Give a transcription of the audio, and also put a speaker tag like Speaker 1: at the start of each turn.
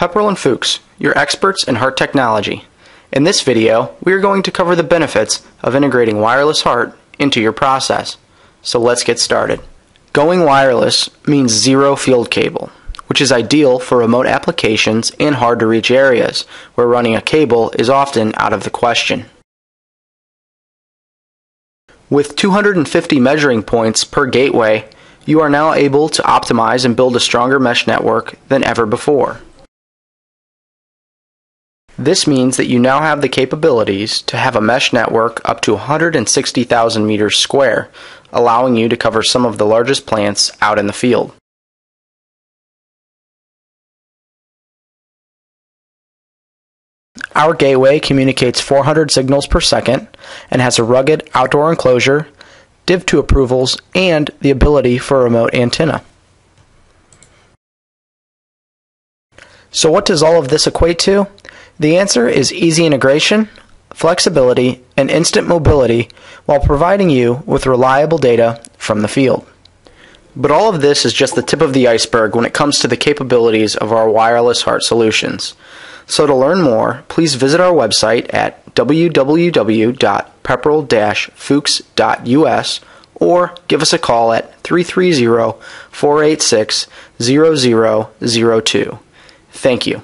Speaker 1: Pepperl and Fuchs, your experts in HART technology. In this video, we are going to cover the benefits of integrating WirelessHART into your process. So let's get started. Going wireless means zero field cable, which is ideal for remote applications and hard to reach areas where running a cable is often out of the question. With 250 measuring points per gateway, you are now able to optimize and build a stronger mesh network than ever before. This means that you now have the capabilities to have a mesh network up to 160,000 meters square, allowing you to cover some of the largest plants out in the field. Our gateway communicates 400 signals per second and has a rugged outdoor enclosure, Div 2 approvals, and the ability for a remote antenna. So what does all of this equate to? The answer is easy integration, flexibility, and instant mobility while providing you with reliable data from the field. But all of this is just the tip of the iceberg when it comes to the capabilities of our WirelessHART solutions. So to learn more, please visit our website at www.pepperl-fuchs.us or give us a call at 330-486-0002. Thank you.